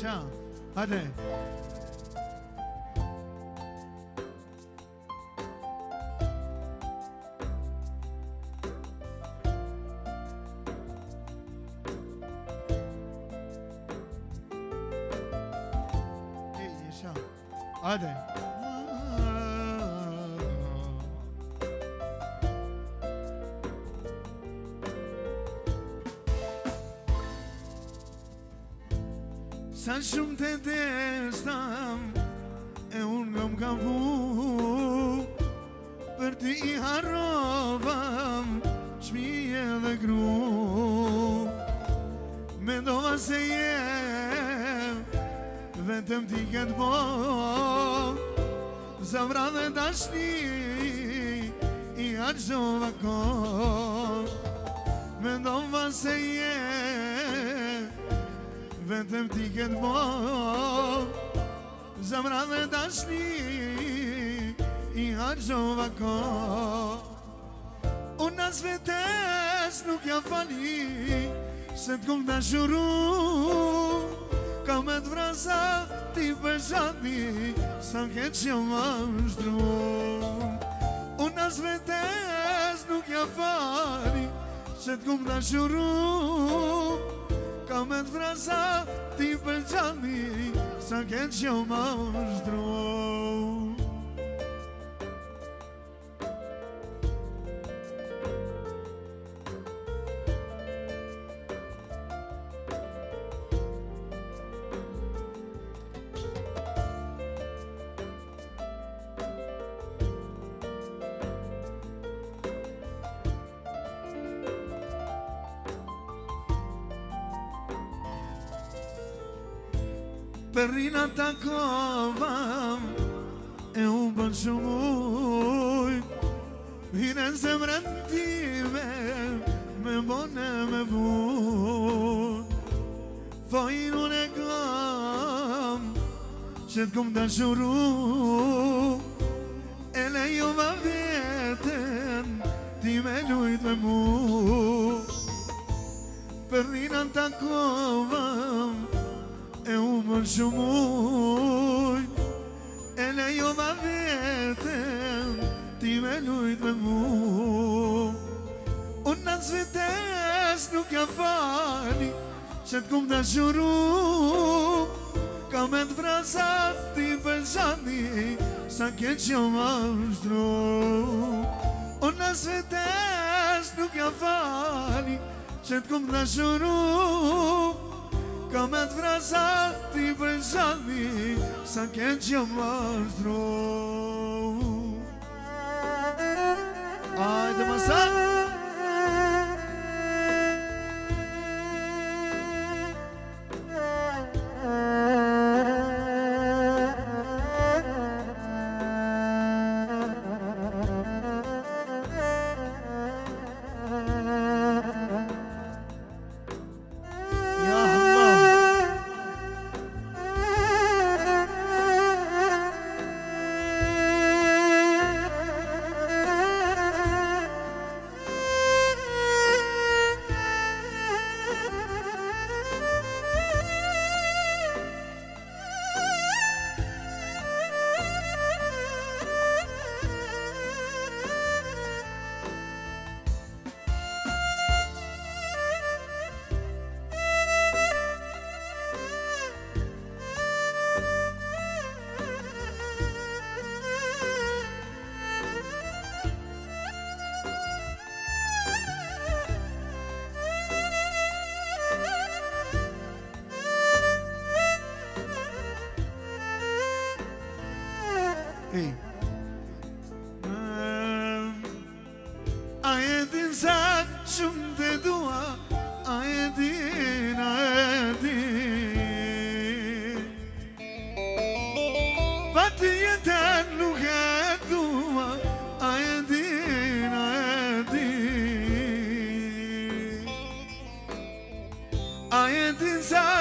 chant. Allez. vetëm ti këtë po Zemra dhe dashni I aqë do vako Me ndonë vase je Vetëm ti këtë po Zemra dhe dashni I aqë do vako Unë as vetës nuk jam fali Se të këmë shuru Kam e Ti për qani, sa këtë që më është runë Unë as vetës nuk ja fari, që t'kum t'ashurru Ka me t'frasa, ti për qani, sa këtë që më është runë Po i nën e kam Që të këmë të shuru E le ju më vjetën Ti me lujtë me mu Për rinan të kovëm E u më shumuj E le ju më vjetën Ti me lujtë me mu Unë në cvites nuk ja fali që t'kum në shuru Kam e të vrasat ti për shani Sa kje që ma ushtru O në svetes nuk jam fali Që t'kum në shuru Kam e të vrasat ti për shani Sa kje që ma më sa Ajde më sa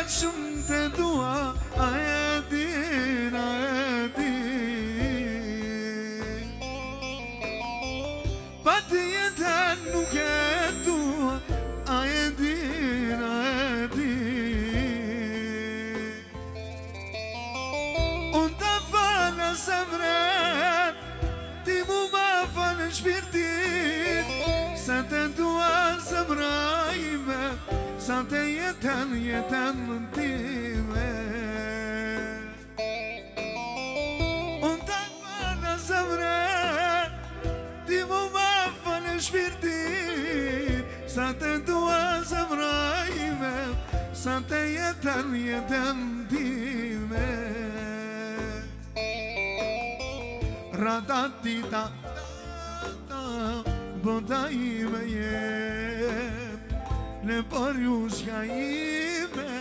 شم تدوا sa të jetën, jetën në time Unë të akma në zëmre Ti mu më fa në shpirtin Sa të dua zëmra i me Sa të jetën, jetën në time Rata ti ta, ta, ta Bëta i me jetë Ναι για είμαι,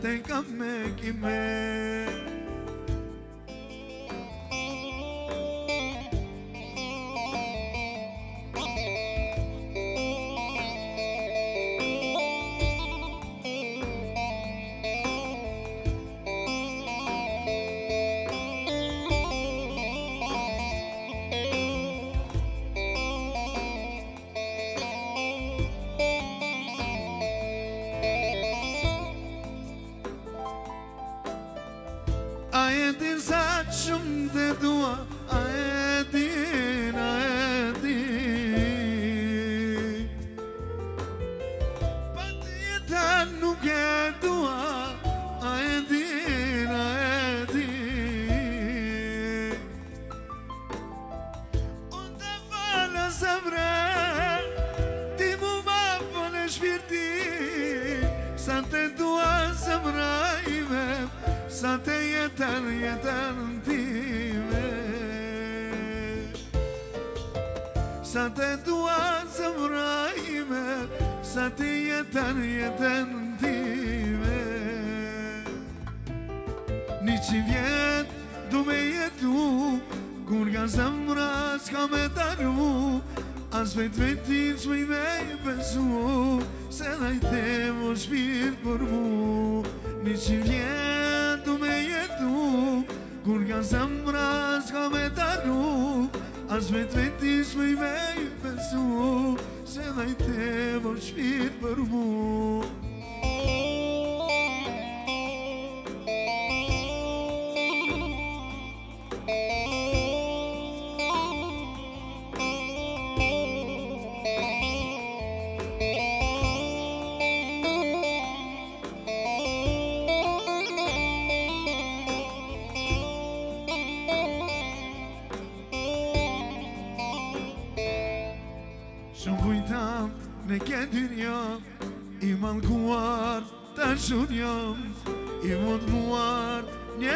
δεν καμέκι με. Pas vejt vejtin që i me i besu Se da i temo shpirë për mu Një që vjenë du me jetu Kur ka zemra s'ka me taru As vejt vejtin që i me i besu Se da i temo shpirë për mu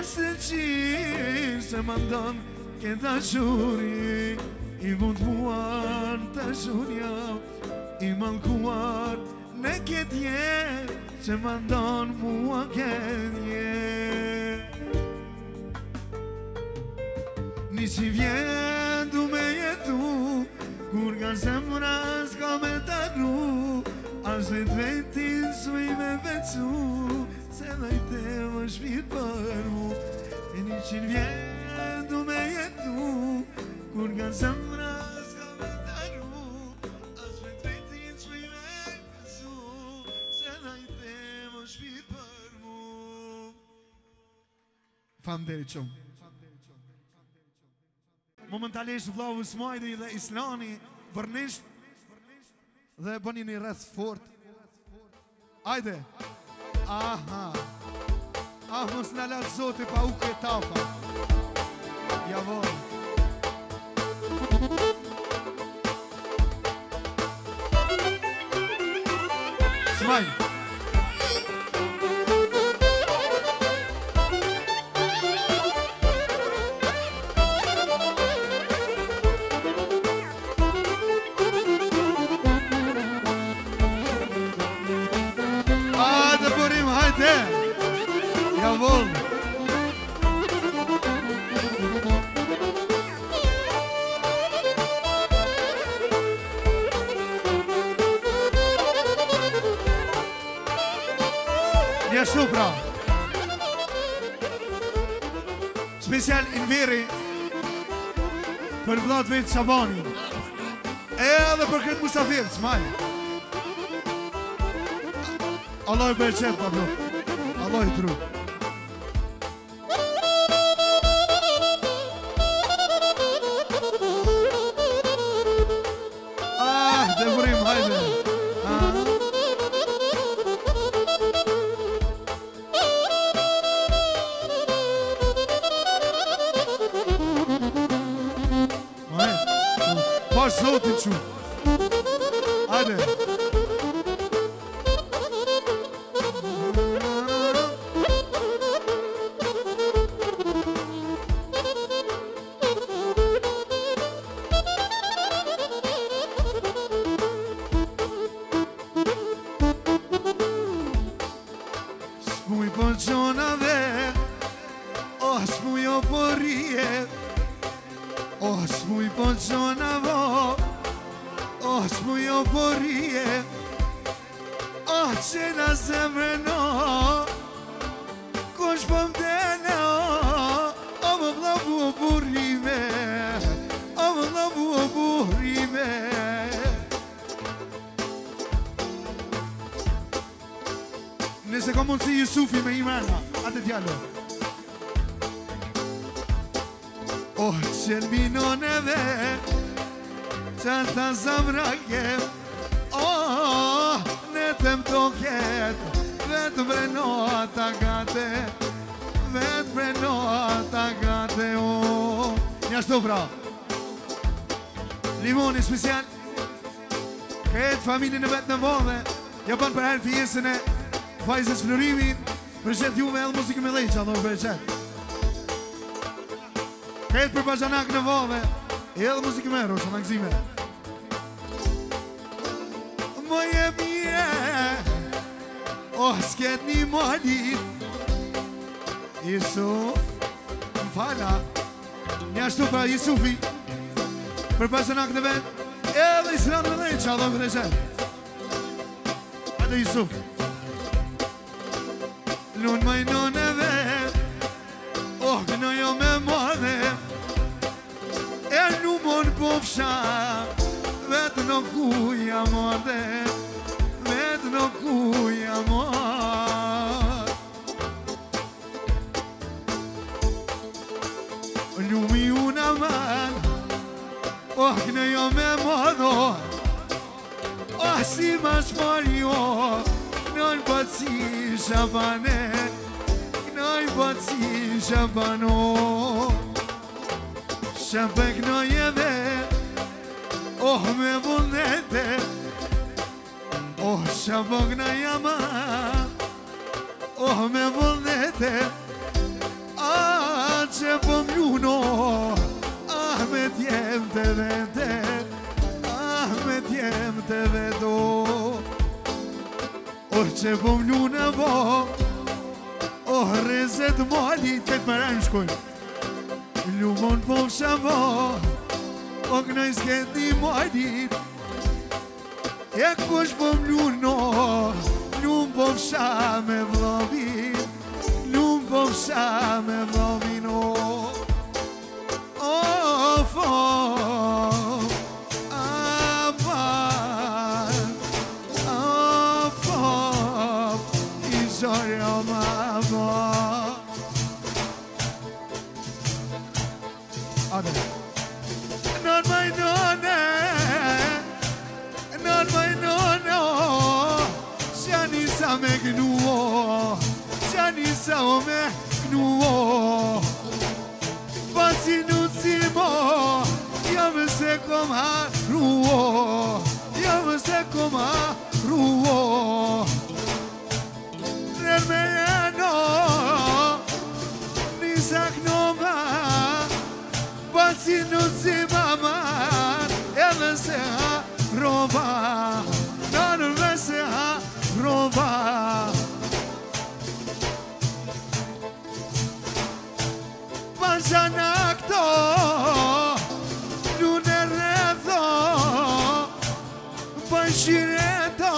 Nëse qirë se më ndonë këta shuri I mund muar të shunja I mankuar në këtë jetë Se më ndonë mua këtë jetë Nisi vjenë du me jetu Kur ka zemra s'ka me të gru Ase të vetin s'me me vecu Se vajte më shpirë për mu E një qënë vjetë du me jetu Kur nga zëmra s'ka me daru As me të vetë i që me me pësu Se për mu deri qëmë Momentalisht vlovës Mojdi dhe islani Bërnisht Dhe bëni një rrëth fort Ajde Ajde Ага. Aħna snala zoti pawki tawka. Javon. Smajn. Gjështu pra Special inviri Për vlatë vejtë shabani E edhe për këtë musafirë Smaj Allah i për qëtë për Allah i trukë Vajzën e Vajzës Flurimin Për qëtë ju me edhe muzikë me lejnë që adhoj Këtë për bajanak në vove edhe muzikë me rrë, që në Më je mire O oh, s'ket një mali Jisuf Më fara Një ashtu pra Jisufi Për bajanak në vetë edhe isë me në lejnë që adhoj për qëtë هذا يوسف لون ما ينون ذا وحنا يوم ما ذا النومون بوفشا بدنا كويا ما ذا بدنا كويا ما نومي ونمان وحنا يوم ما ذا A si ma s'përjo, knoj për cilë shabane, knoj për cilë shabano Shem për knoj oh me vëllete Oh shem për knoj oh me vëllete A ah, që për po ah me tjente dhe Më të vedoh oh, O që oh, po më luna voh O rrezet mallit Këtë marajnë shkojnë Ljumën po më shamo O kënaj s'ket një mallit E kush po më luna Ljumën po më shamo E vlobin Ljumën po më shamo oh, E vlobin O O O passão me Passe no cimo E a você como a rua E a você como a rua Vermelhano Nisak no mar Passe no cimo a mar E a você a rova Não, Shana këto Një në rëtho Për shireto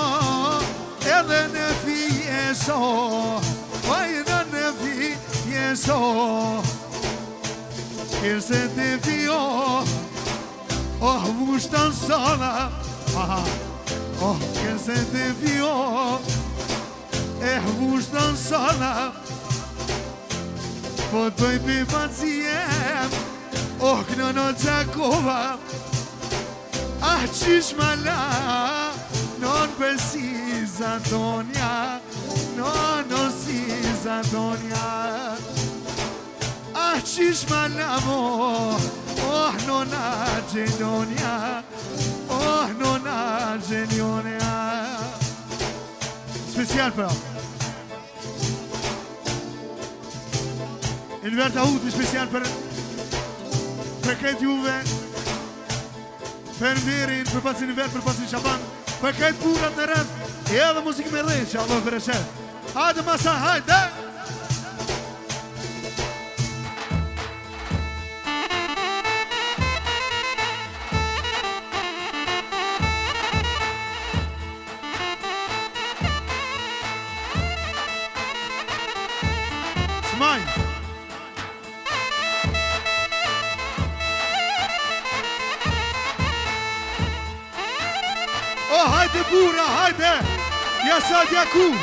E dhe në fi jesho E dhe në të Oh, vushtë se te Kërse të fio E vushtë në sola Po të për Oh, kënë në të zakovëm Ah, qishë më la Nën për si zënë tonja Nën për si zënë tonja Ah, qishë më la më Oh, nën a gjenë Oh, nën a gjenë Special për a Nën për si Për këtë juve Për mirin, për pasin i vetë, për pasin i shaban Për këtë burat në rëmë E edhe muzikë me rëjë që Allah për e shetë Hajde masa, hajde Hajde Merci à Diakou.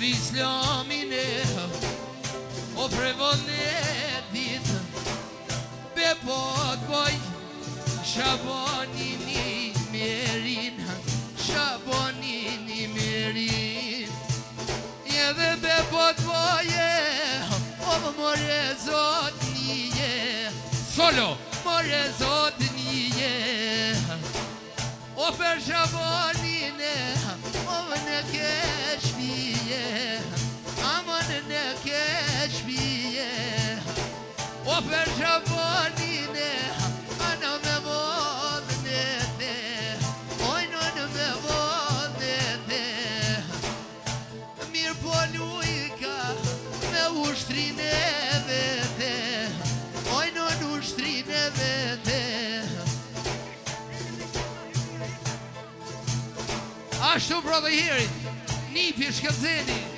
vislo mine O prevonetit Be pot boj Shabonin i mjerin Shabonin i mjerin Je dhe be O more Solo! More O për shabonin zemën në keqë bje O për shabonin e anë me modë në te Ojnë në me modë në te Mirë po lujka me ushtrin e vete Ojnë në ushtrin e vete Ashtu brother here, nipi shkëzeni Ashtu brother here,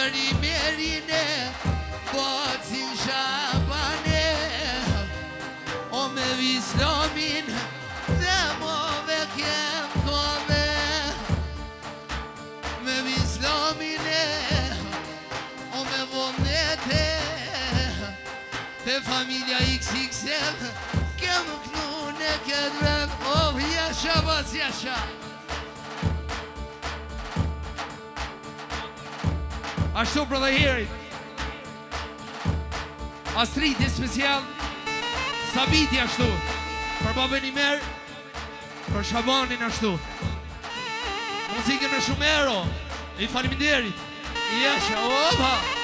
Kërë i mirëjnë e batë O me vizlomin dhe më vekjem të amë Me vizlomin e o me vonete e te E familja xx e ke më knu në këtë dërën Ashtu për dhe herit Astriti një special Sabiti ashtu Për babën i merë Për shabanin ashtu Muzikën e shumë ero I falimiderit I esha Opa Opa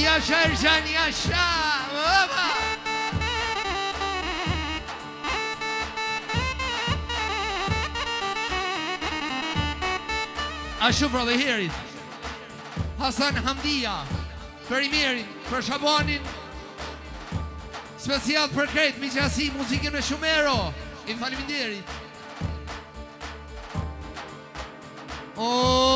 Yasha Ercan Yasha Baba Ashufra dhe herit Hasan Hamdia Për i mirin, për shabonin Special për kret Mi qasi muzikin e shumero I falimin derit Oh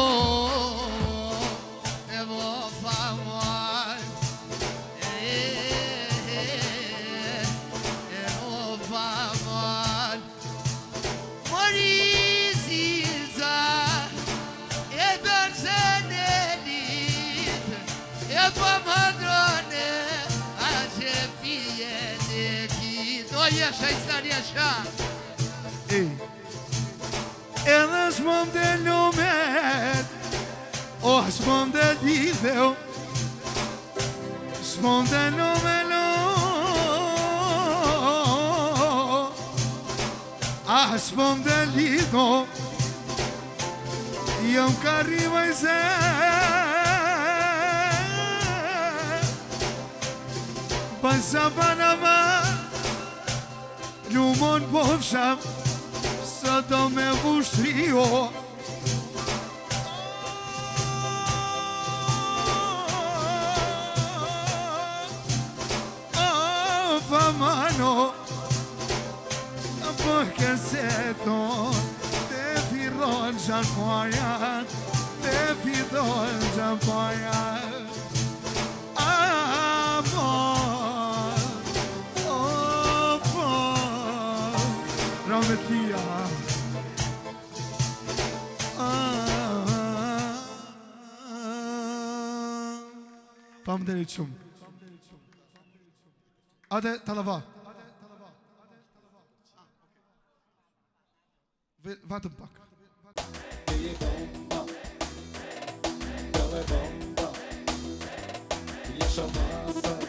já estaria já. Ei. Elas mandam o os mandam deu, os mandam melo, as mandam lido, e um carrinho mais é. Passa Panamá Nëmonë pofëshëm, së to me vushërio Aaaa, aaaa, mano, përkës e tonë Te fi ronë, janë poja, te fi donë, ade അതെ തലവ Warte einen Back. Bomba, bomba, bomba, bomba,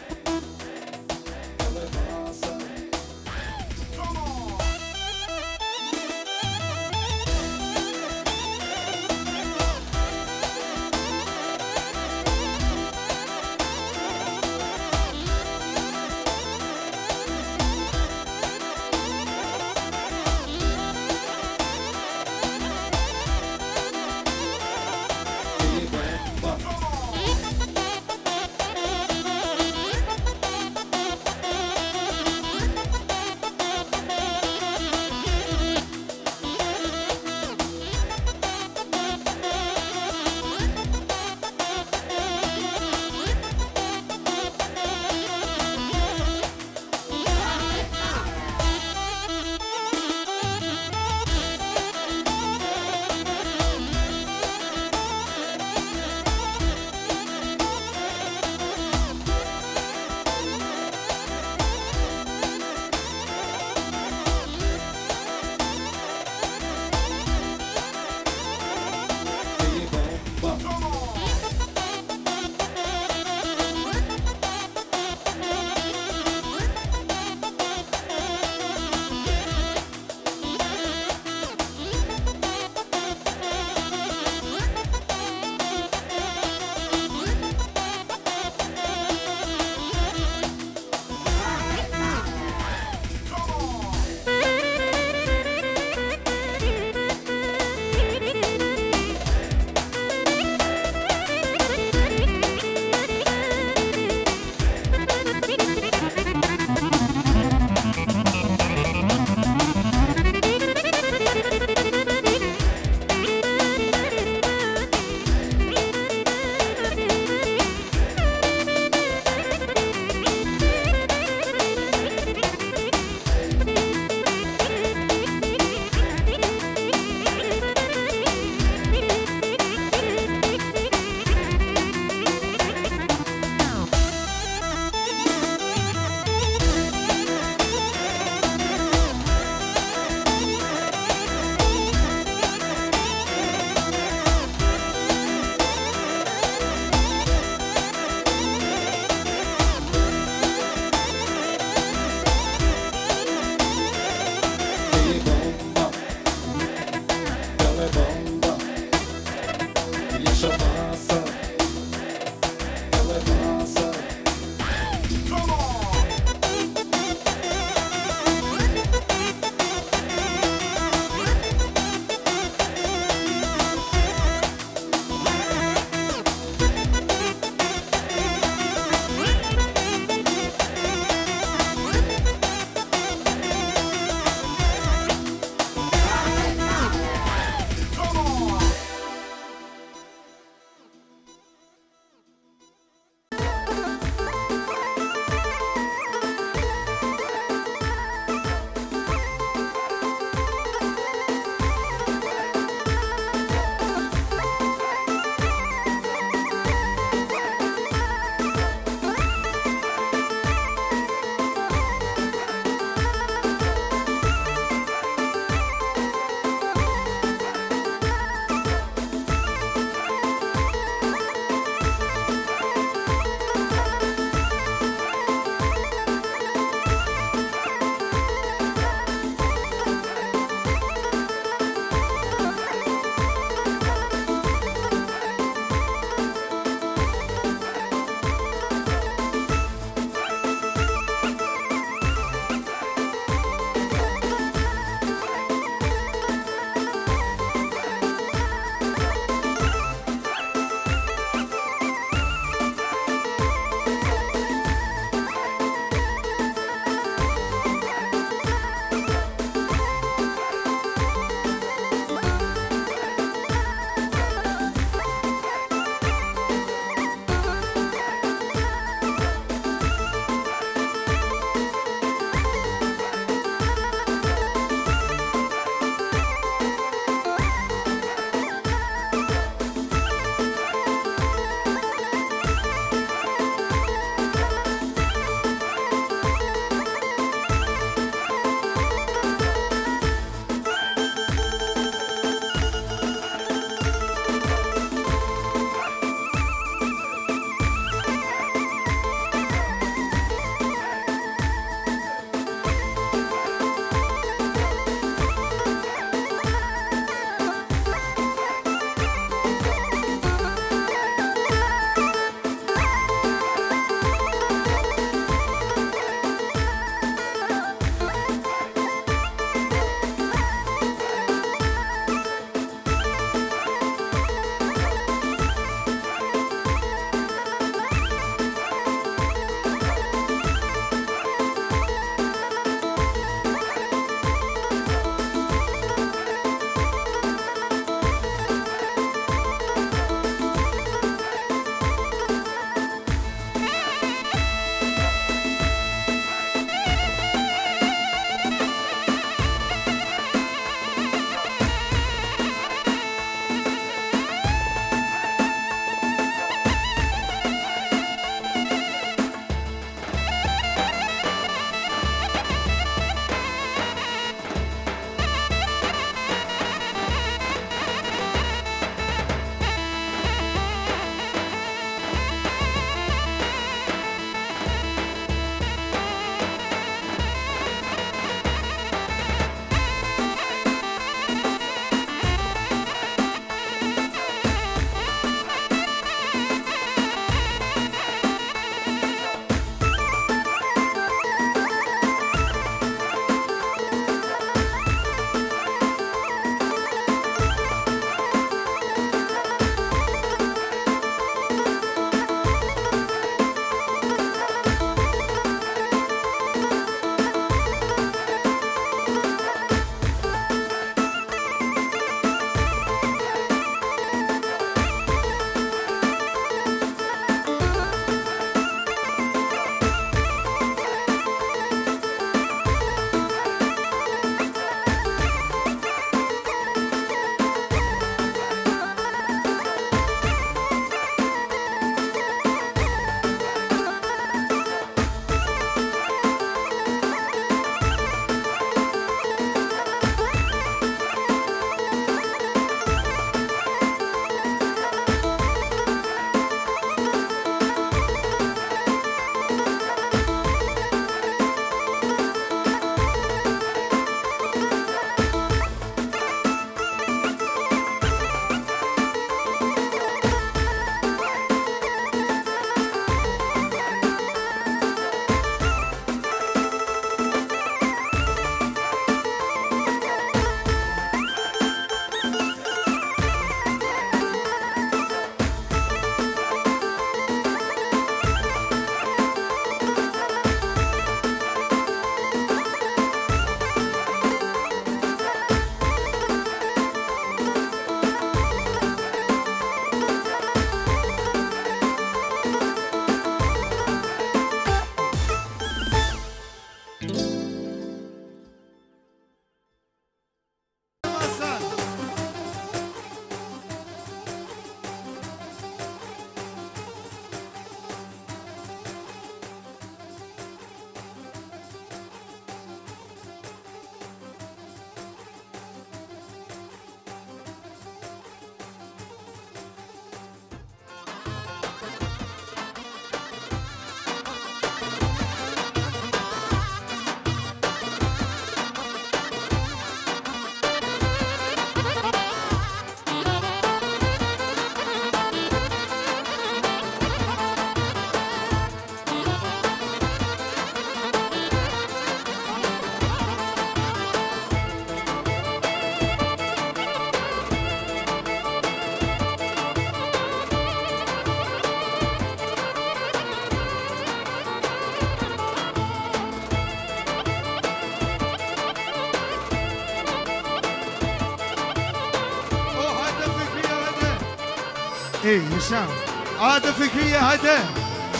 E, një shumë Ate fikrije, hajte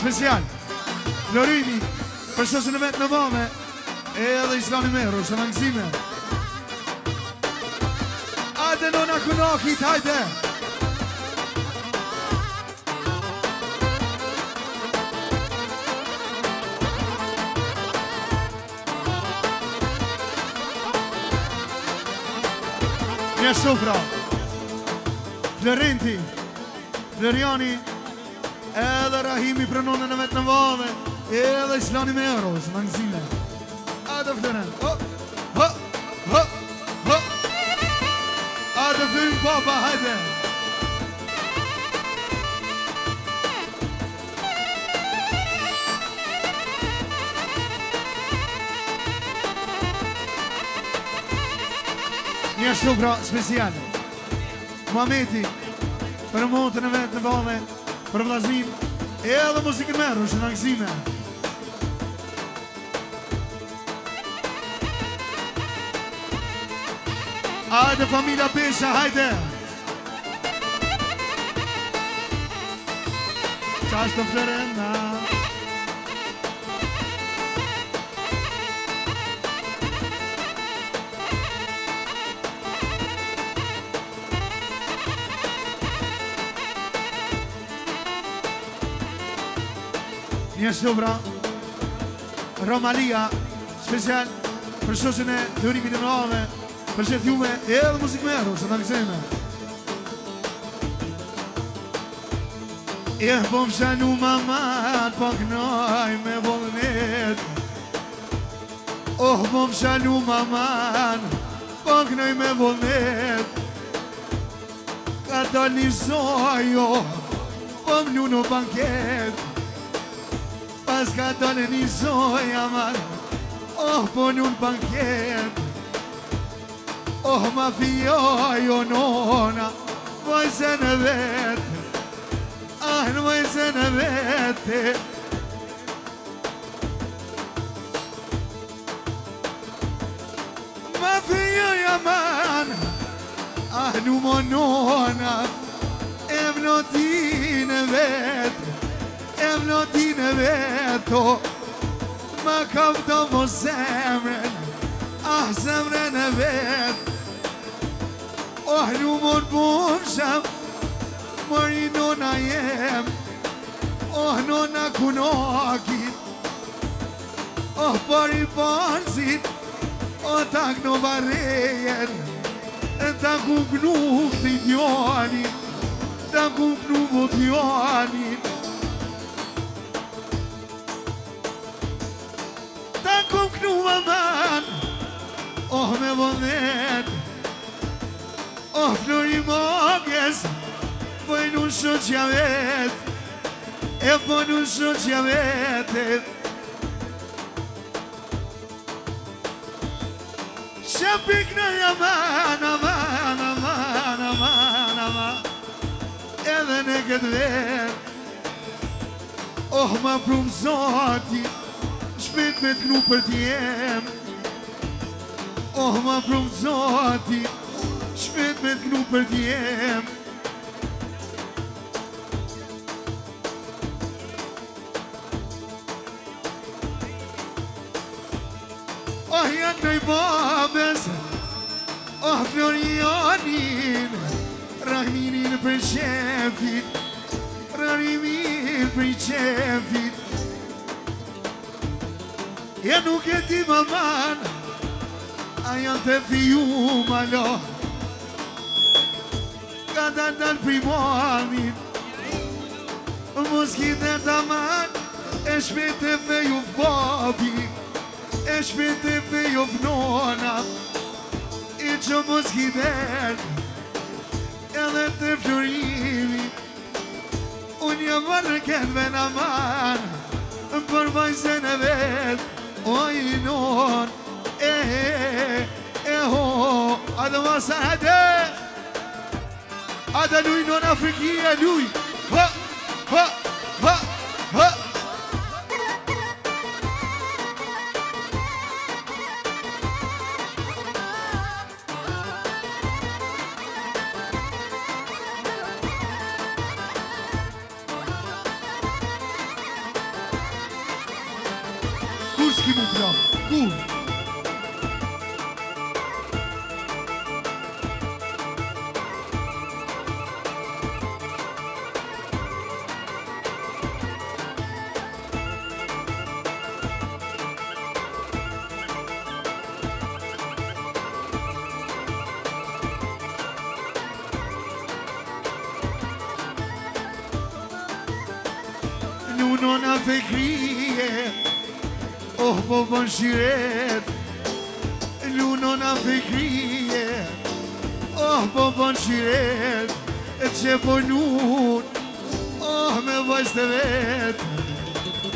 Special Florini Për shosë në vetë në vame E edhe islami meru, shë në nëzime Ate në kunokit, hajte Një shumë Florenti Flerjani Edhe Rahimi prënone në vetë në vave Edhe Shlani me Eros Në në zile Ate A Ate flerën papa, hajde Një shumë pra speciale Mameti, Për e motën e vetën e bove, për e blazim, e edhe muzikën me rushtë në nëgëzime. Ajde, familia Pisha, ajde! Qashtë të flërën, na! Një sëbra Romalia Special Për shosin e teorimit e mërave Për shet jume Edhe muzik po me të nëkseme E po më shanu mamat Po me vëllënet Oh po më shanu mamat Po me vëllënet Ka të një sojo Po paska tonë një zoj amar Oh, po një në banket Oh, ma fioj o nona Moj se në vetë Ah, në moj se në vetë Ma fioj amar Ah, në më nona Ev në ti në vetë A vloti në vetë, o Më kafto më zemrën A zemrën e vetë O hlumën punë shem Më rinona jem O hlumën në kunakin O oh, për i parësit O oh, tak në barejen E tak unë knukët djani Tak unë knukët djani Shqepik më ban, oh me bodhen Oh, flori më okes, pojnë nuk shëtë E pojnë nuk shëtë që avet Shqepik nuk më aman, aman, aman Edhe në këtë vet Oh, më prumë zotit shpit me t'knu për t'jem Oh, ma prumë zoti Shpit me t'knu për t'jem Oh, janë nëj babes Oh, florionin Rahminin për shefit Rahminin për shefit E nuk e ti më man A janë të fiju më lo Ka të ndër për i moamin Muzki dhe të man E shpet e feju vabi E shpet e feju vnona I që muzki dhe E dhe të fjurimi Unë një vërë këtëve në manë Për vajzën e vetë وينون ايه ايه هو هذا ما هذا هذا لوي نون افريقيه لوي ها ها punon a fekrije Oh, po bën shiret Lunon a fekrije Oh, po bën shiret E që pojnun Oh, me vajzë të vetë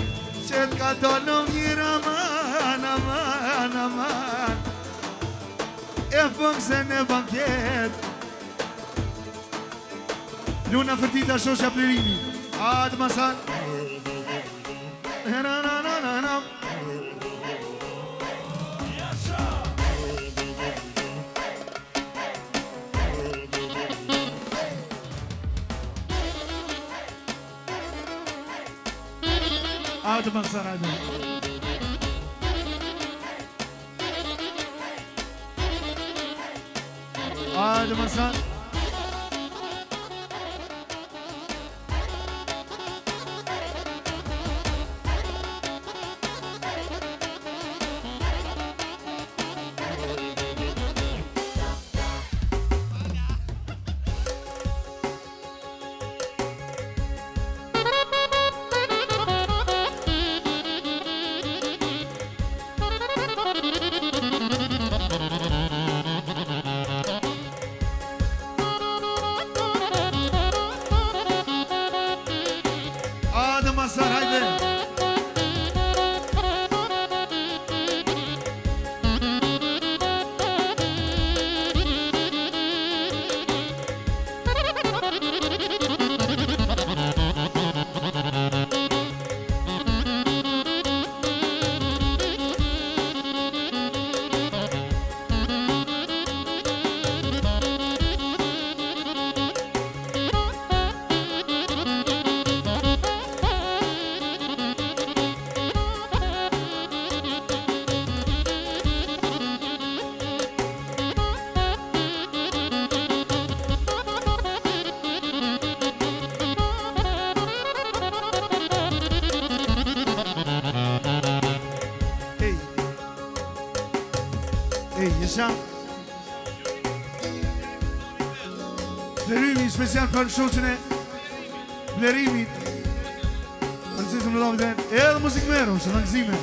Që të do në mirë aman, aman, aman E fëngë se në banket Luna fërti të ashtë që aplirimi Atë masanë out of Mansarada. Kosha Blerimi special për në e Blerimi Për dhe Edhe muzikë merë, që në gëzime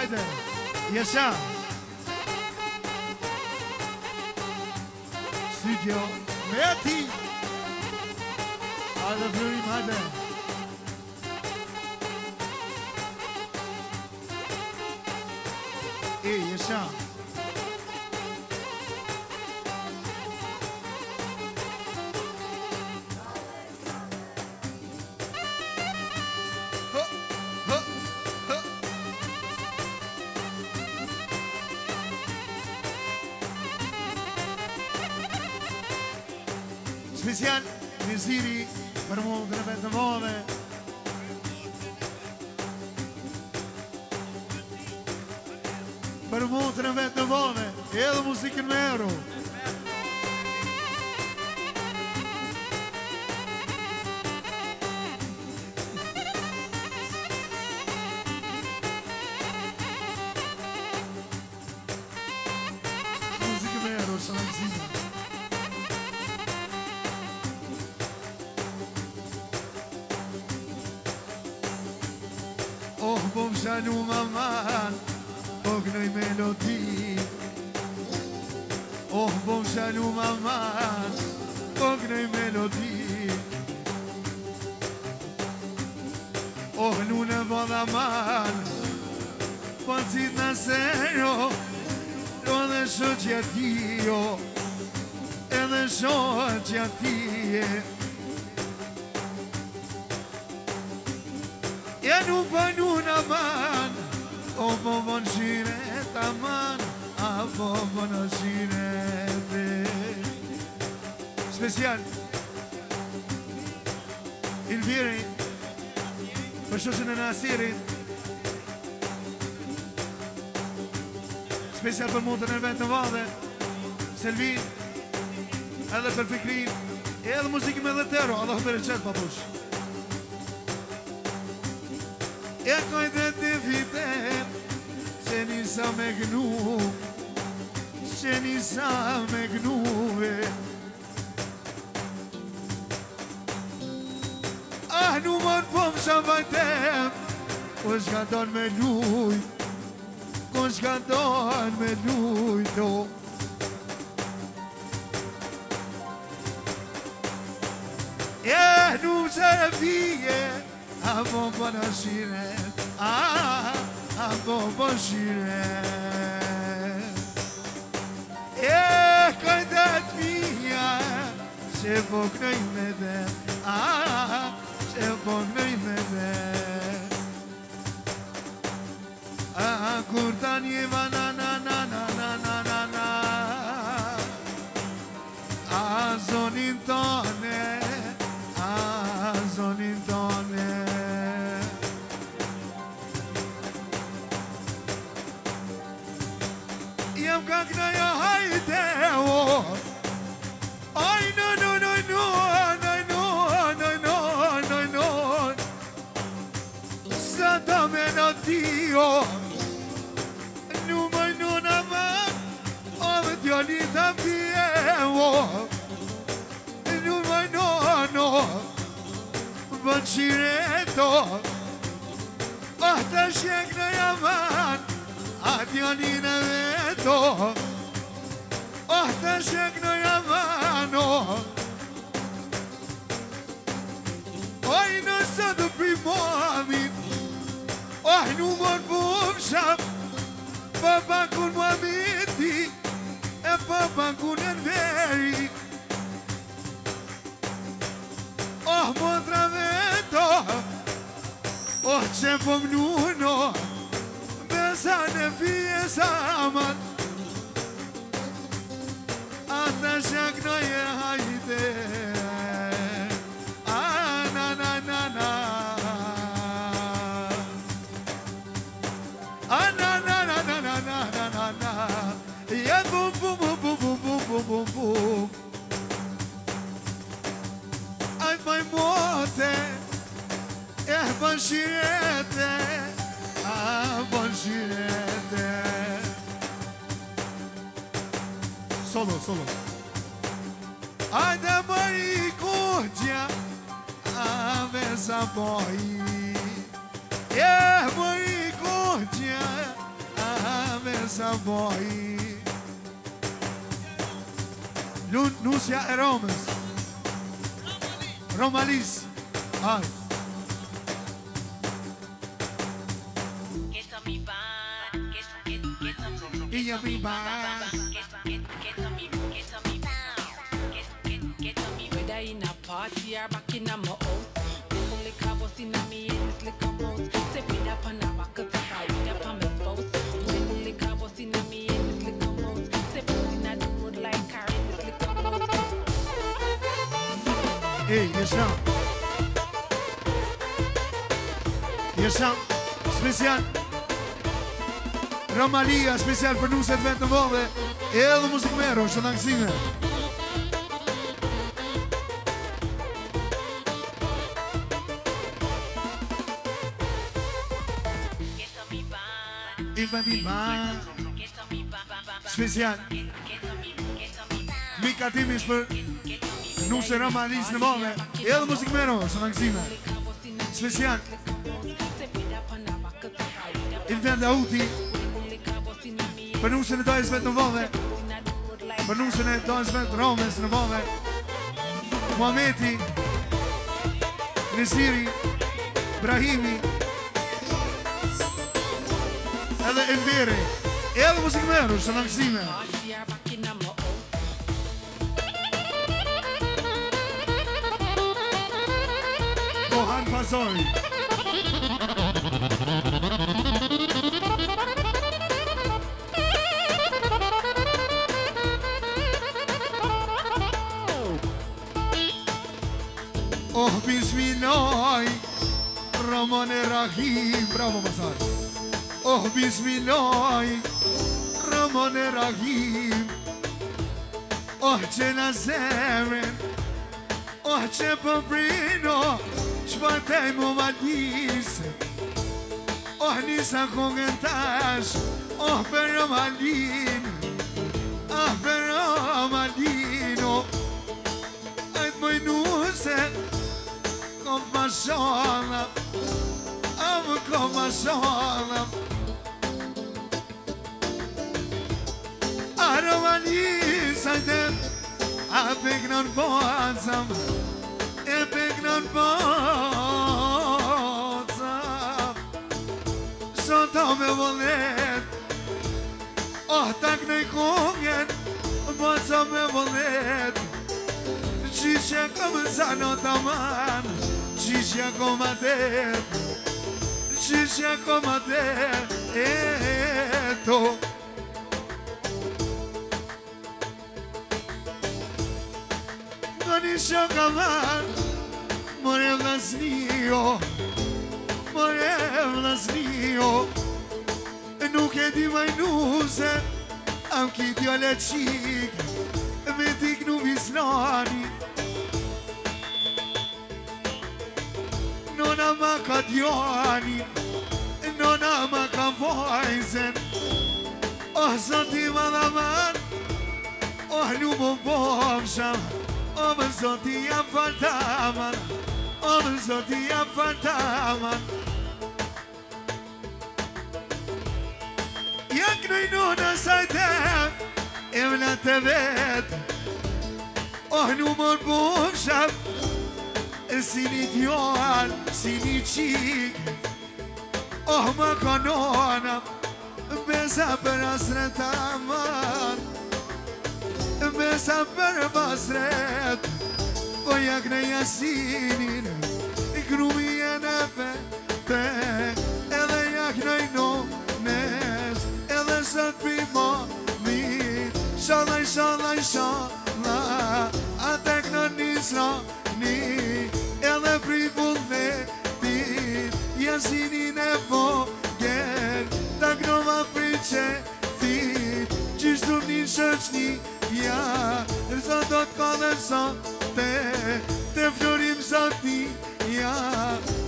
Haydi. Yaşa. Stüdyo Meti. Arda Fury'im haydi. Yes, sir. ziri për mundrëve të modhe Për mundrëve të modhe Edhe muzikën me erë Për mundrëve të modhe Special për mund e nërvejnë të vadhe Selvi Edhe për fikrin E edhe muzikin me dhe Tero, edhe Hupe Reqet papush E ka ndër të vitem Shqenisa me gnu Shqenisa me gnu Shqenisa me gnu Ah, nu po më në pëmë shanë bajtëm U po shkaton me luj όμως γαντών με λούλο Ένουσε από πόνος είναι Α, από πόνος είναι Έχω σε πόκνο είμαι δε Α, σε πόκνο είμαι δε Kurdaniye va na na na na na na na na Azonin tone Azonin tone Yam kakna ya hayde o Ay no no no no Dio Loli Tapievo Numanono Banciretto Ahta Shekna Yaman Adyanina Veto Ahta Shekna Yamano Ai nasa do primami Ai no morbo Babá com uma mente the Papa oh, not vary. Oh, Montravento, oh, Cempom Nuno, Besane fie samat. Atașa gnoie haide. Ah, na, na, na, na. Ah, na. Avangirete, avangirete ah, Solo, solo Haide é a ave ah, saboi E é măricurgia, ave ah, saboi Nuncia Romes Romalis Ai Hey, yes, sir. Yes, sir. Special. Romalia, special për nuset vetë në vodhe Edhe muzikë mero, shëtë në kësime mi ba Special Mika timis për Nuse Romalis në vodhe Edhe muzikë mero, shëtë në kësime Special Special Ivan Dauti, Për nuk se ne ta e në vove Për nuk se ne ta e svetë në vove Muhameti Nesiri Brahimi E dhe Endiri E dhe muzikëmeru që la nëzime Mohan Pasori Rahman e Rahim Bravo Masar Oh Bismillahi Rahman e Rahim Oh që në zemën Oh që pëmbrino po Që pa taj mu ma Oh njësa kongën tash Oh për Romalin ah, Oh për Romalin Ajtë mëjnuse Kom për کم کم شوالم اروانی سیدم اپگنان بازم ازم اپگنان با ازم شان تا به ولید آه تک نیکوگید بازم تا به ولید چیشه کم زنو دامن چیشه کم دید Shqishe koma te, eto Në një shënë kamar Mërë e vëzni jo Nuk e di majnusën Am kit jo leqik Me tik në vizloni Në nëmë akadjoni Në nama kam vojzen Oh, Zoti madhavan Oh, njumën bohëm Oh, më Zoti jam fataman Oh, më Zoti jam fataman Ja kënë i nona sajtëm E vlatë vetëm Oh, njumën bohëm shem E si një diohan Si një qikë Oh, më kononam Më besa për asret të amat Më besa për asret Po jak në jasinin I krujën e përpër Edhe jak nëjnum nës Edhe shëtë për i molit Shalaj, shalaj, shalaj A tek në një sroni Edhe për i vulletit Jasinin e voj ti ja do të kallën sa te Te fjurim sa ti ja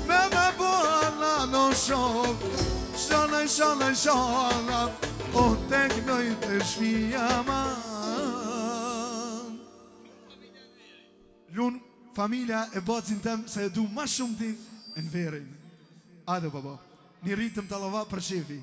Me me bo alla në shok Shala, shala, shala O te kdoj të shpia ma Lunë familia e bëzin tem Se e du ma shumë ti në verin Ado, baba, një rritëm të lova për shefi.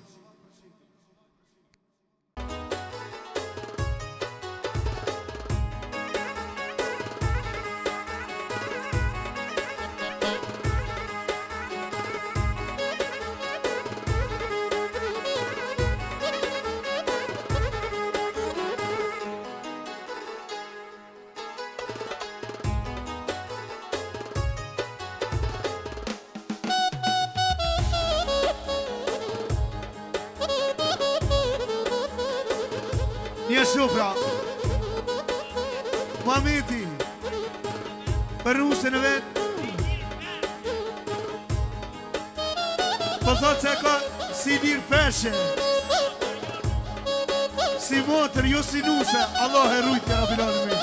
Kjo si nushe, allohe rrujt tjera për po nëmi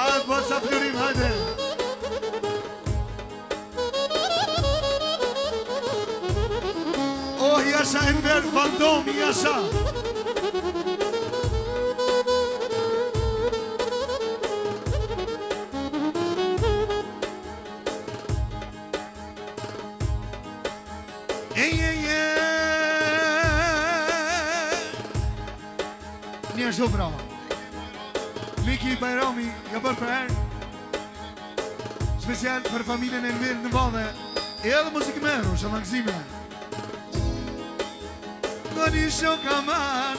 Ajën, bërë sa për një Oh, i asha e në verë, bandon, i Ellen and Mirna Bonne, El Musicmero, Shamaxima. Gonna show come on,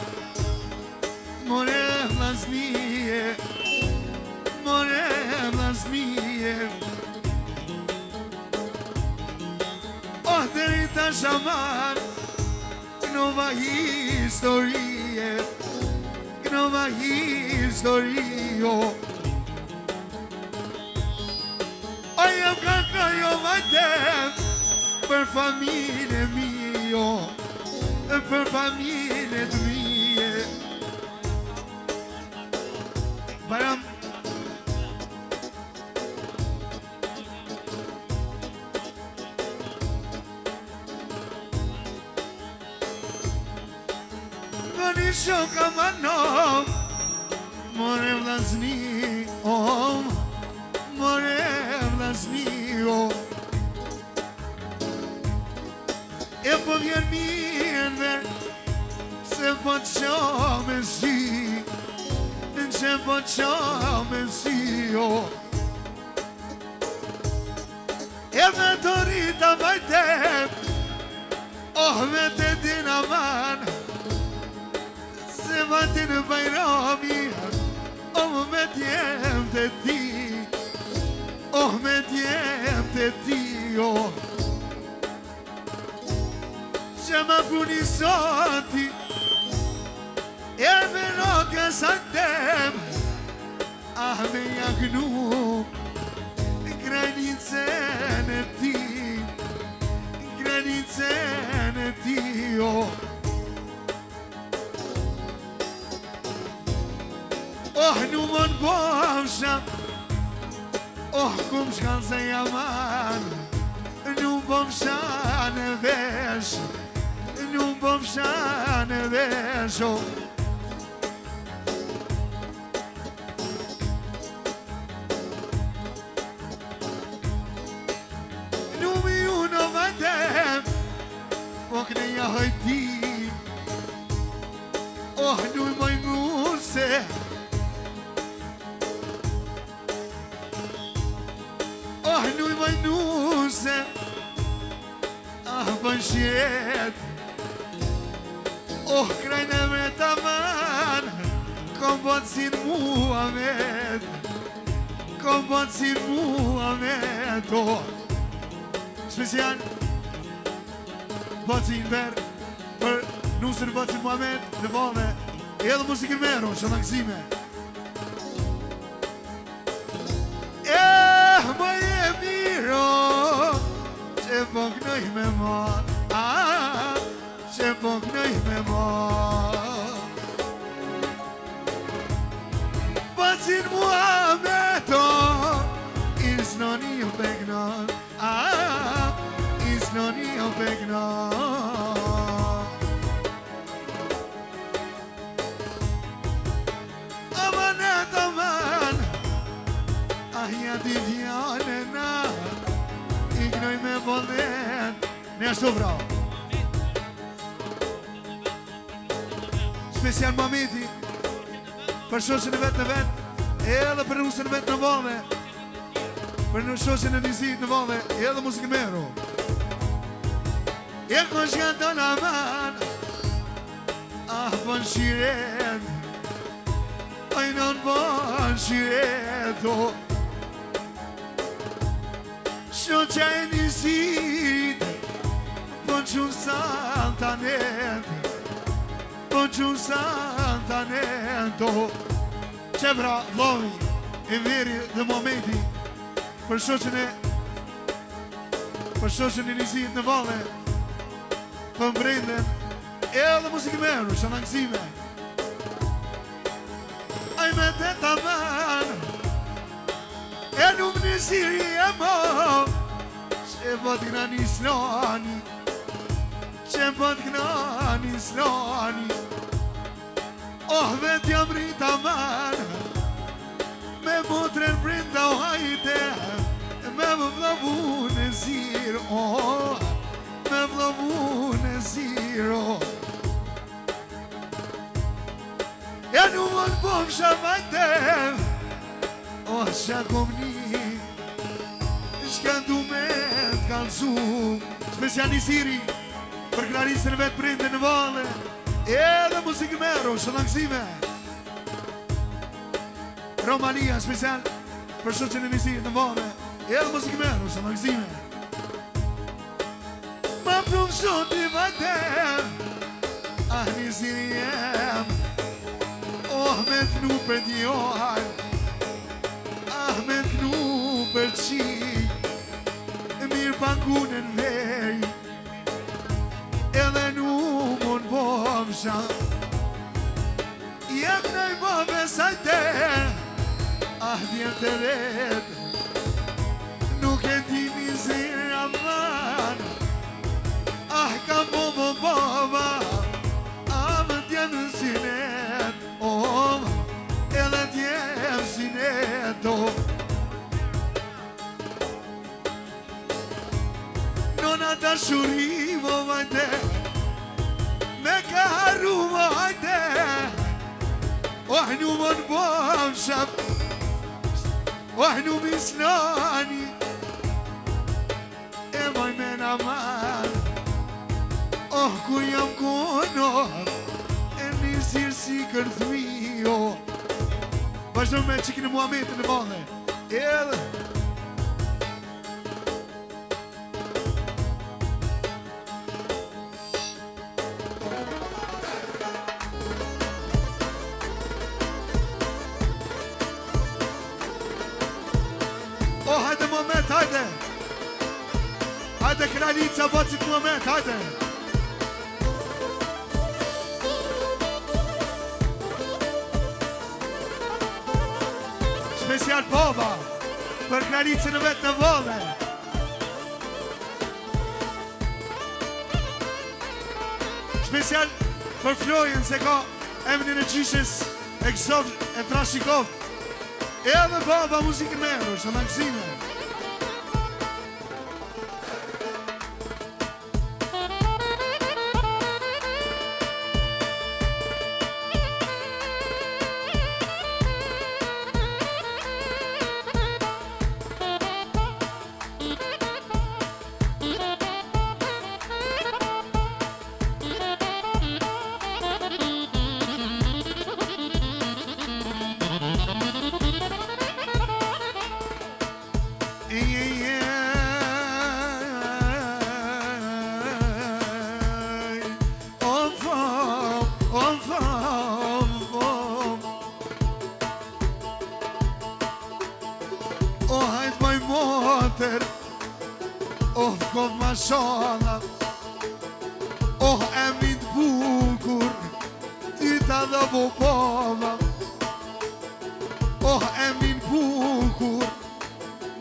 more as me, more as me. Oh, there is a shaman, Nova history, Nova history. Në përfamilë e mijë, jo, në përfamilë e dëmijë Në një shumë kam a nëmë, më rev dhe nëzni, oh po vjen mirë dhe Se po qo me si Se po qo me si E me të rita bajtet Oh me të dina Se va të në bajrami Oh me djemë të ti Oh me djemë të ti të ti Shqema puni soti E me roke sa tem Ah me jak nuk N kreni ti N kreni tse ne ti Oh, oh nu me n'bom shqa Oh ku me se jam anë Nu me n'bom shqa veshë Njëmë bëm shanë dhe shumë Njëmë i unë o vëndem O oh, këne jahoj tim O oh, njëmë i njëmë se O oh, njëmë i Ah, bën shjetë Oh, krajnë e me të manë Kom bënë si në mua me Kom bënë si në mua me Oh, Shpës janë Bënë si në verë Për nusër bënë si në mua me Dhe vëllë E edhe mësë i kërë meru Shë në këzime Eh, më e miro Që e më kënoj po me manë po vrej me ma Pacin mua me to Is në një begnon Is në një begnon Ahja di vjane na me volen Nja shto special mamiti Për shoshin e vetë në vetë E edhe për nusin e vetë në vodhe Për në shoshin e nizit në vodhe E edhe muzikë meru E për shkën të në aman Ah për në shiret A i në për në shiret Shkën që e nizit Për në shumë sa në të në të Po Gjusan të ne në to Qebra, lovi, e veri dhe momenti Për shoqën e Për shoqën në vale Për mbrende E dhe muzikimeru, shanangzime Ajme të të man E në më e më Që e vë në një slonit që më pëtë këna Oh, dhe t'ja më rrita me më të rrëndë rrënda o hajtët me më vëllavu në sirë me më vëllavu në sirë E nuk më të pofëshar majtët oh, shakom një shkëndu me t'kalsum Specializiri Për klarisën vetë prindin në vale E dhe muzikë meru, shë langësime Romalia, special Për shë që në visitë në vale E dhe muzikë meru, shë langësime Ma prumë shumë të vajtë A në zinë jem Oh, me të nuk për një ohaj Ah, me të nuk për qi Mirë pangunën vetë qa Jem nëj bove sajte Ah djem të red Nuk e di një zirë aman Ah kam bove bove Am djem në zinet Om edhe djem zinet Do Nona të shurimo vajte Arrua de Órne o mundo bomsharp Vai no meu sono É o meu menor amado Ah quando eu conto É nesse segredo frio Mas o match Kralica bëqit në moment, hajte! Shpesial Boba, për Kralica në vetë në vole! Shpesial për flojën, se ka emni në qishës e kësov e trashikov. E dhe Boba, muzikë në mërë, shë në në këzime. Oh, të kovë më Oh, e mi të kukur Ti t'a dhe bukoma Oh, e mi të kukur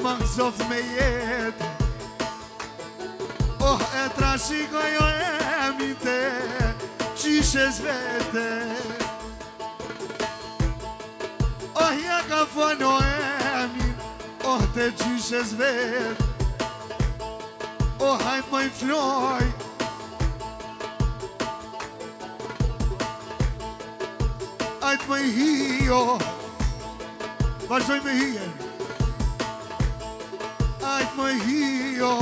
Makës ofë me jetë Oh, e tra shikoj o emite Qishe zvete Oh, jaka fëno e Te të gjyshes vetë O hajtë më i floj Ajtë më i hijo Vashoj me hijen Ajtë më i hijo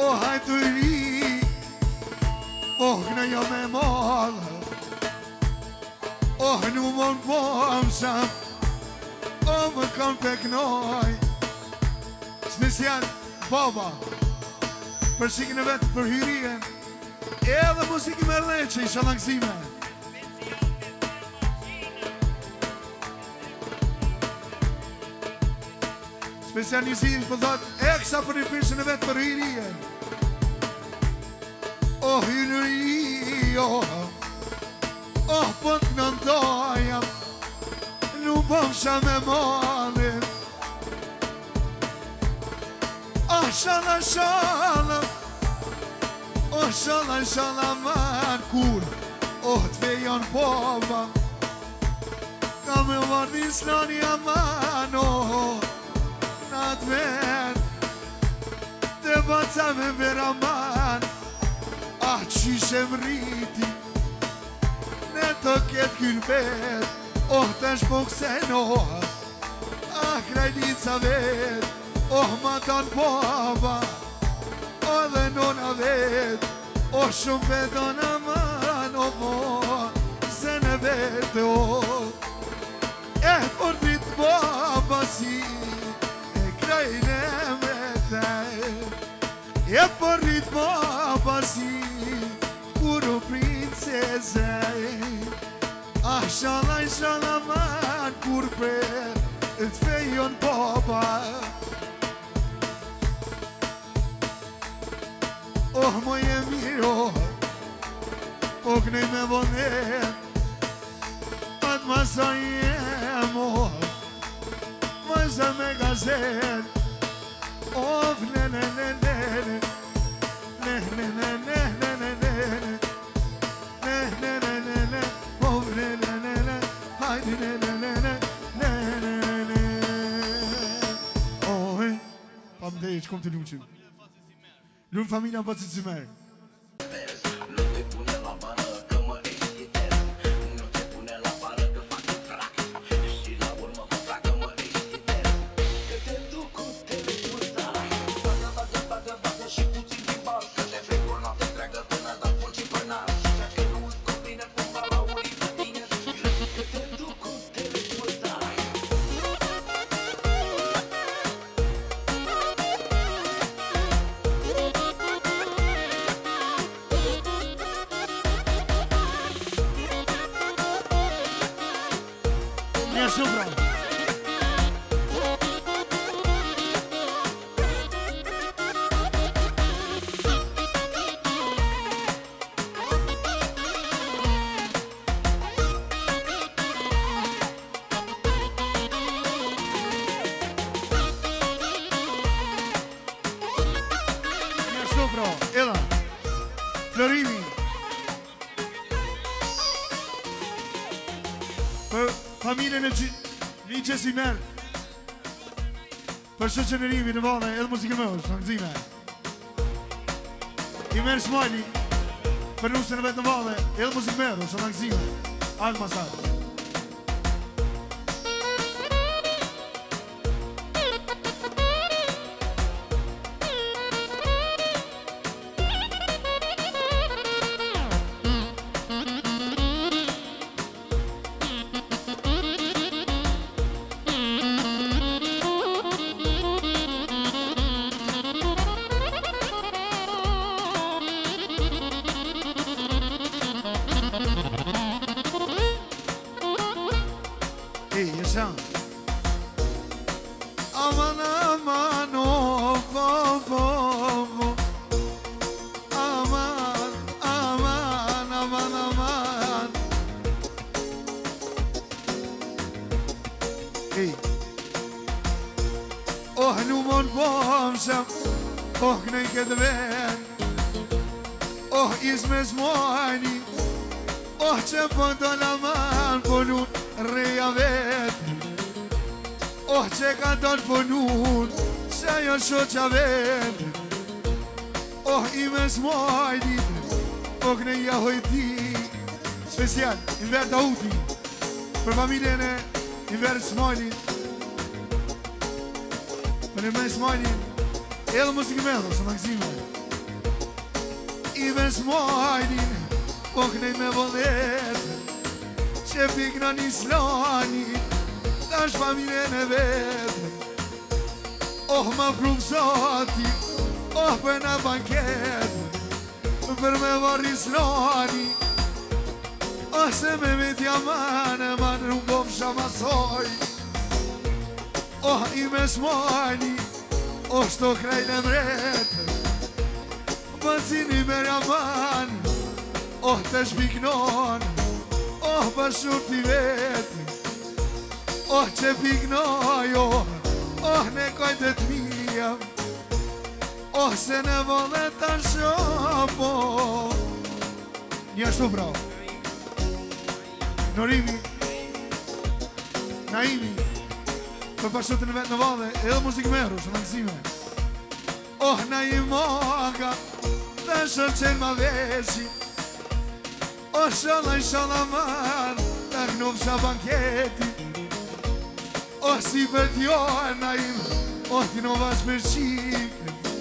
O hajtë të ri Po hëna jo me modhë Oh, nu mon po am sam Oh, më kam pek noj Smisjan, baba Për shikën e vetë, për hyrien Edhe muziki më rëdhe që isha langzime Smisjan një zirë për po thot Eksa për një pishën e vetë për hyrien Oh, hyrien, oh, hyrien Oh, për të nëndoja Nuk bëmësha me mali Oh, shala, shala Oh, shala, shala Më kur Oh, të vejon pova Ka me varë një slani a man Oh, në të ven Të bëca me vera man Ah, që shem rritin të kjetë kynë vetë Oh, të shpokë se noha Ah, krajnica vetë Oh, ma tanë baba po Oh, dhe nona vetë Oh, shumë vetë anë manë Oh, se në vetë oh. e fordit baba po si E krajnë e me te E fordit baba po si الوفا Oh moje miro Poknej me vonet Pat masa jemo Masa me gazet Of ne ne ne ne ne Ne ne ne ne ne ne ne ne dhe i që kom të lumë që lumë familja në pasit si më e si nërë Për shëtë që në rivi në vane edhe muzike më është, në këzime I mërë shmojni Për nusën e vetë në vane edhe muzike më është, në këzime Alma sajë Gjergjesa Aman, aman, o, fo, fo, fo Aman, aman, aman, aman Oh, në mund bom, shëm Oh, në i këtë ven Oh, izmez mojni Oh, që pëndon po aman Po në reja ven Oh, që kanë të të përnutë, që janë shoqa vendë, oh, i me smajdin, oh, po këne i ahojti, special, Inver verta uti, për familjene, i verë të smajdin, për i me smajdin, edhe po musikë me dhëmë, së takëzime, i me smajdin, oh, këne i me vëlletë, që pikë në një slani, tash familje në vetë Oh, ma frumë zoti, oh, për në banket Për me varri zloni, oh, se me vetja manë Manë në bovë shamasoj, oh, i me smoni Oh, shto krejnë mretë, për cini mërja manë Oh, të shpiknon, oh, për shurë t'i vetë Oh ah, qe piknojo Oh ah, nekoj të të mija Oh se ne vole ta shumë Oh Një ashtu pravo Nërimi Nërimi Kërë pa shumë të në vetë në valde Edhe muzikë meru, shumë të nëzime Oh na i moka Dhe shumë qenë ma veqi Oh shumë laj shumë la marë Dhe nuk shumë banketi O si për tjo e na im O ti në vash me shqipë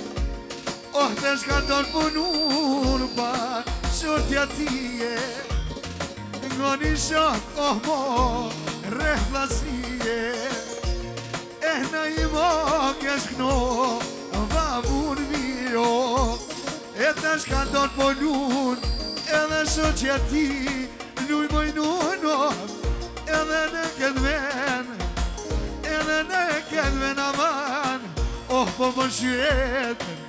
O të shkaton po njur Pa qërëtja tije Nga një shok O mo Reflasije E na im O këshkno Vavun mi E të shkaton po njur E dhe qërëtja tije Njur po njur E dhe në këtë me Zemrën e kelve në van Oh, po më shjetën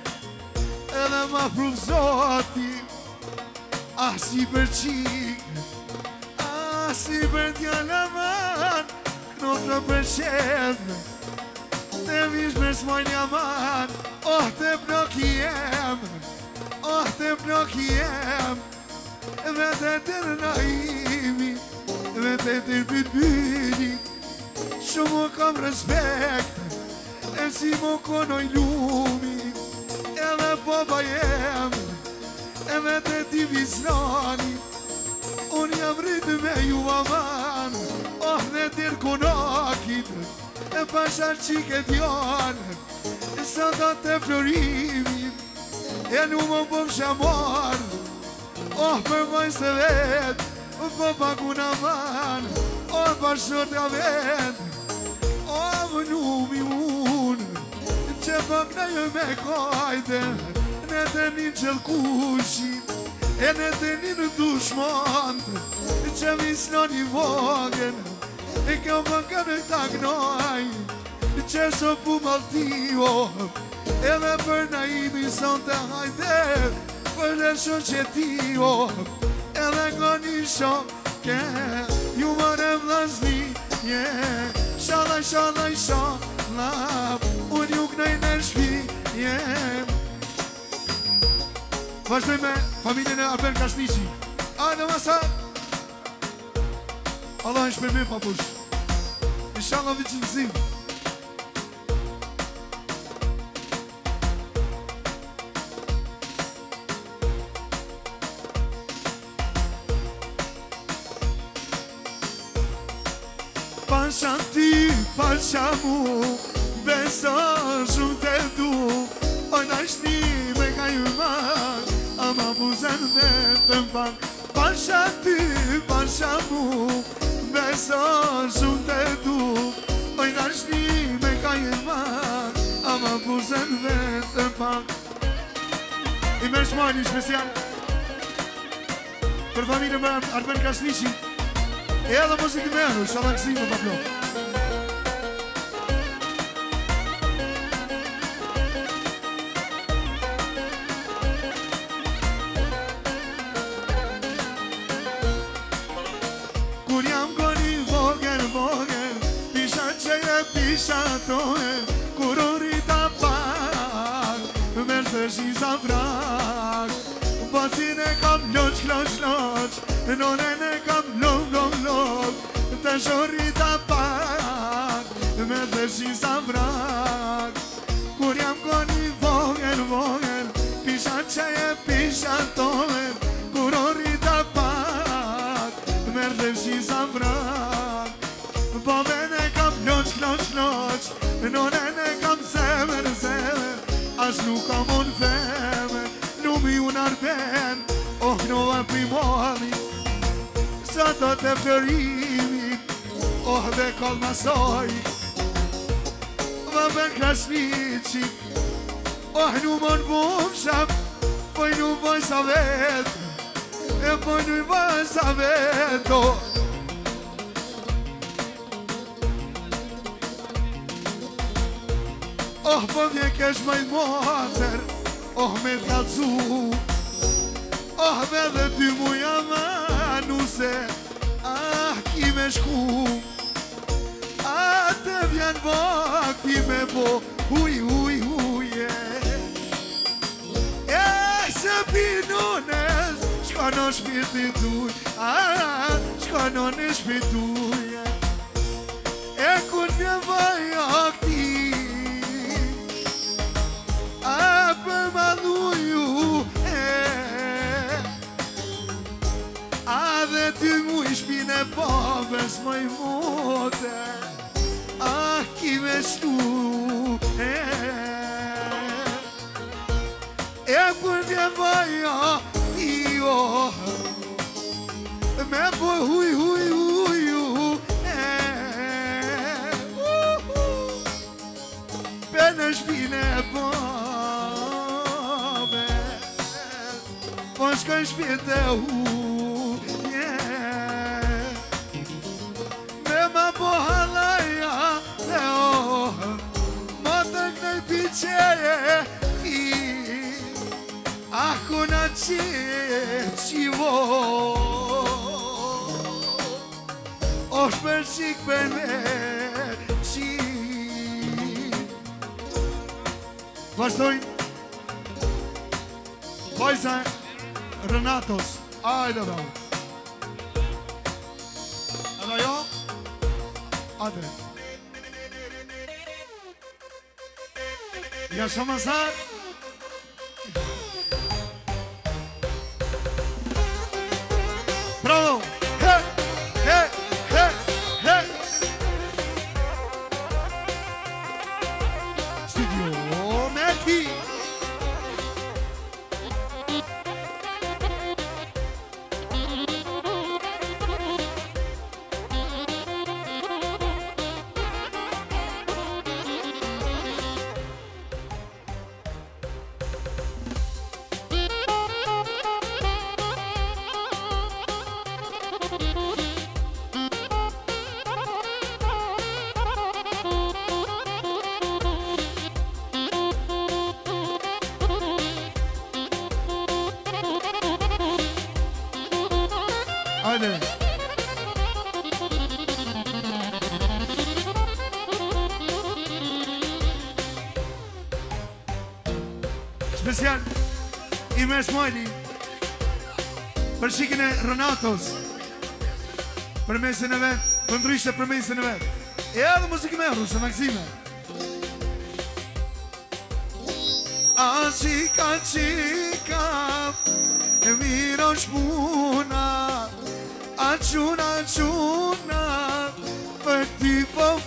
Edhe ma frumëzoti Ah, si për qikë Ah, si për tja në van Kënë të për qetën vishë me smoj një man Oh, të plok jem Oh, të plok jem të në naimi Vete të të të të të të të të të që më kam respekt E si më konoj lumi E dhe baba jem E me të divizioni Unë jam rritë me ju avan Oh dhe tirë konakit E pashar që ke djan E sa da të E nuk më pëm shamar Oh për vajnës oh, të vetë Për pakun avan Oh për shërë nubi unë Që për këne jë me kajte Në të një në qëllë kushin E në të një në dushmant Që më islo një vogën E kjo më nga në të agnoj Që shë pu maltivo E dhe për në i në ison të hajte Për në shë që ti o E dhe nga një shokë Ju më rëmë në vlasni Yeah sha dhe sha na Unë ju kënej në shpije Vashdoj me familjen e Arben Kashnici A në masa Allah në shpërbim papush Inshallah vë në qa mu Besa shumë të du oj nashni me ka ju a Ama buzën me të mbak Pasha ty, pasha mu Besa shumë të du oj nashni me ka ju a Ama buzën me të mbak I mërë shmoj një shpesial Për familë më arben ka shnishin E edhe mështë i mërë Shalak si më paplohë isha të e kurori pak Mërë të shi sa vrak kam loq, loq, loq Nonen e kam loq, loq, loq Të shori pak Mërë të shi sa Kur jam koni vogel, vogel Pisha që e pisha të e kurori pak Mërë të shi Po me në kam loq, loq, loq Kloq, kloq, kloq Në nene kam zemër, zemër Ashtë nuk kam unë femër Nuk mi unë arpen Oh, në vë primoni Sa të të përrimi Oh, dhe kolë në soj Vë për krasnici Oh, në më në bufë shëm Poj në vojë sa vetë E poj në vojë sa vetë Oh, Oh, përmjek po e shmajtë mozër, Oh, me thalcu, Oh, me dhe ty muja ma, Nuse, Ah, ki me shku, Ah, te vjenë vë, A këti me po, Uj, uj, uj, e, E, shëpinu nës, Shko në shpiti tuj, Ah, shko në në shpiti tuj, E, këtë një vëjë, A këti, manoju eh a te mu i shpinë pa vesë moj muce ah ki ves tu eh e gjumjevoj io me boj po hu i hu i hu eh Shkën shpite u Një Në ma po halaj E o Më tërkë në i e I A ku në që Që i vo O shper qikë për me Që i Vaçdoj Renatos. Haydi bravo. Hadi yo. Hadi. Yaşamazlar. Renatos Për në e vetë po Për ndryshtë për e vetë E adhë muzikë me rrusë Maksime A qika E miro shpuna A quna quna Për ti për po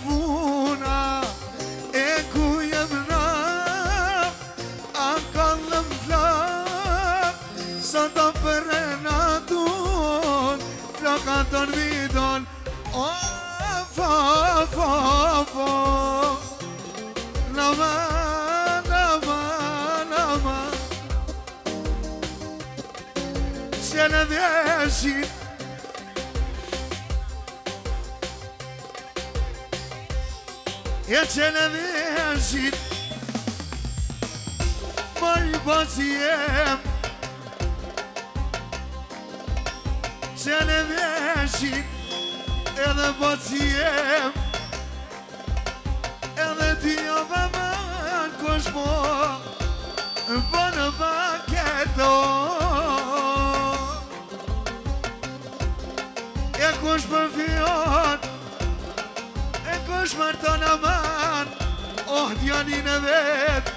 senedeysin Yetenedeysin Bay Basiyem Senedeysin Ele Basiyem Në ti o përmën, kështë po? po për, në për në përketo. E kështë përfion, e kështë për tonë o manë, o të janin e vetë,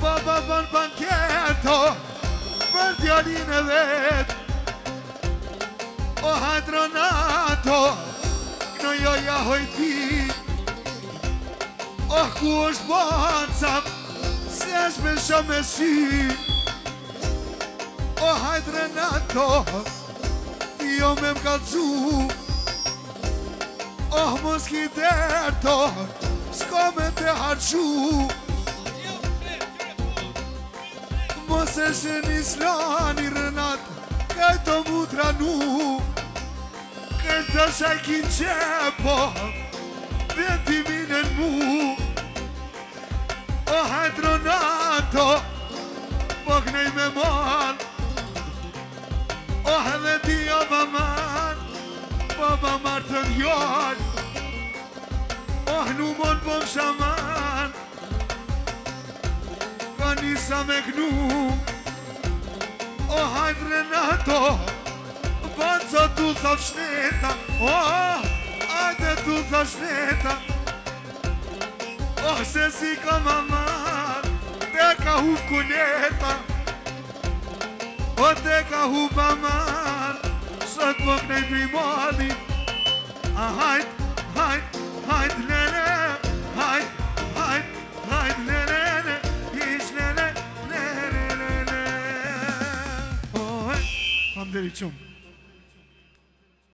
për për për përnë përnë kërëto, për të e vetë, po, o hajtë në joja jo, hojti, Oh, ku është baca Se është me shumë e si Oh, hajtë Renato Jo me më Oh Oh, më s'ki derto S'ko me të haqu Më se shë një slani rënat Këtë më të ranu Këtë është e qepo Dhe ti minë në mu hajtronato Po kënej po me mor Oh edhe ti o baman Po ba të njot Oh nu mon po më shaman Ka po njësa me kënu Oh hajtronato Po në co du shneta Oh ajte t'u thaf shneta Oh se si ka maman Ka kuleta ko O te ka hufë po a marë Së të këpëk në i primali A hajtë, hajtë, hajtë, lele Hajtë, hajtë, hajtë, lele Ishtë lele, lele, lele Shhh, hamderi qëmë